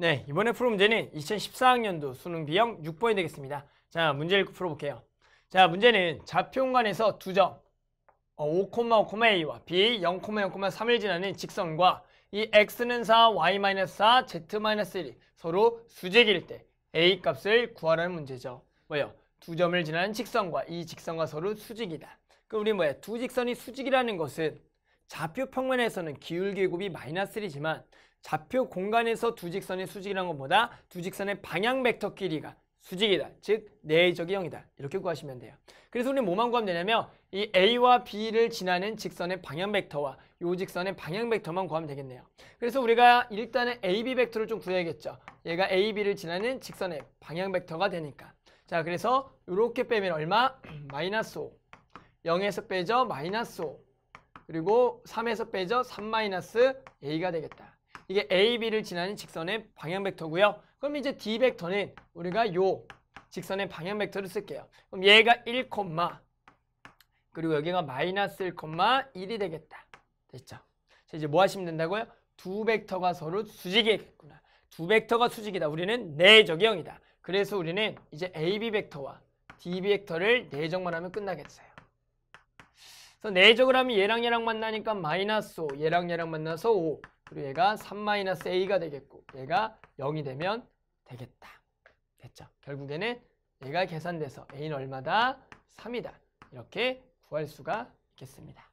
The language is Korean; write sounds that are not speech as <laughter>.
네, 이번에 풀 문제는 2014학년도 수능 B형 6번이 되겠습니다. 자, 문제 읽고 풀어볼게요. 자, 문제는 좌표공간에서 두 점, 어, 5,5,a와 b 0,0,3을 지나는 직선과 이 x는 4, y-4, z-1이 서로 수직일 때 a 값을 구하라는 문제죠. 뭐예요? 두 점을 지나는 직선과 이 직선과 서로 수직이다. 그럼 우리 뭐야? 두 직선이 수직이라는 것은 좌표 평면에서는 기울기곱이 마이너스 1이지만 좌표 공간에서 두 직선의 수직이라는 것보다 두 직선의 방향 벡터 길이가 수직이다. 즉 내적이 0이다. 이렇게 구하시면 돼요. 그래서 우리 뭐만 구하면 되냐면 이 A와 B를 지나는 직선의 방향 벡터와 이 직선의 방향 벡터만 구하면 되겠네요. 그래서 우리가 일단은 AB 벡터를 좀 구해야겠죠. 얘가 AB를 지나는 직선의 방향 벡터가 되니까. 자, 그래서 이렇게 빼면 얼마? <clears throat> 마이너스 5. 0에서 빼죠. 마이너스 5. 그리고 3에서 빼죠. 3 마이너스 A가 되겠다. 이게 AB를 지나는 직선의 방향 벡터고요. 그럼 이제 D 벡터는 우리가 요 직선의 방향 벡터를 쓸게요. 그럼 얘가 1, 그리고 여기가 마이너스 1, 1이 되겠다. 됐죠? 자, 이제 뭐 하시면 된다고요? 두 벡터가 서로 수직이겠구나. 두 벡터가 수직이다. 우리는 내적형이다. 그래서 우리는 이제 AB 벡터와 DB 벡터를 내적만 하면 끝나겠어요. 그래서 내적을 하면 얘랑 얘랑 만나니까 마이너스 5, 얘랑 얘랑 만나서 5, 그리고 얘가 3-a가 되겠고 얘가 0이 되면 되겠다. 됐죠? 결국에는 얘가 계산돼서 a는 얼마다? 3이다. 이렇게 구할 수가 있겠습니다.